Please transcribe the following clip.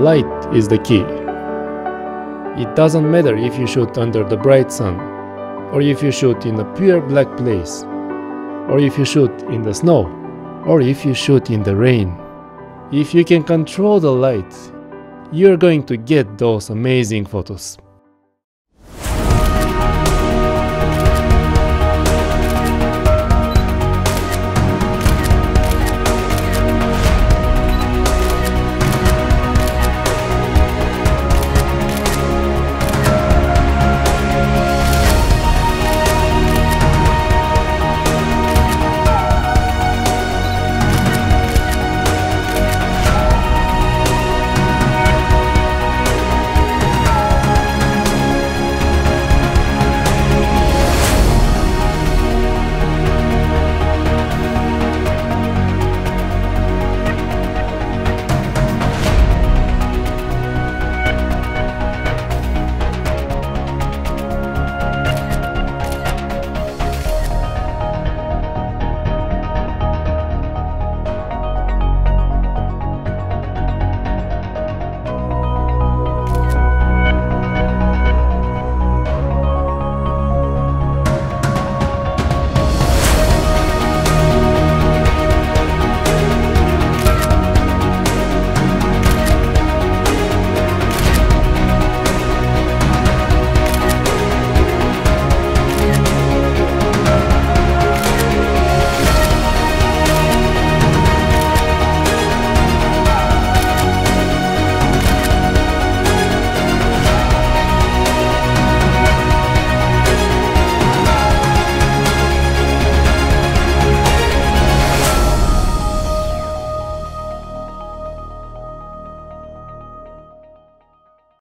Light is the key. It doesn't matter if you shoot under the bright sun, or if you shoot in a pure black place, or if you shoot in the snow, or if you shoot in the rain. If you can control the light, you're going to get those amazing photos.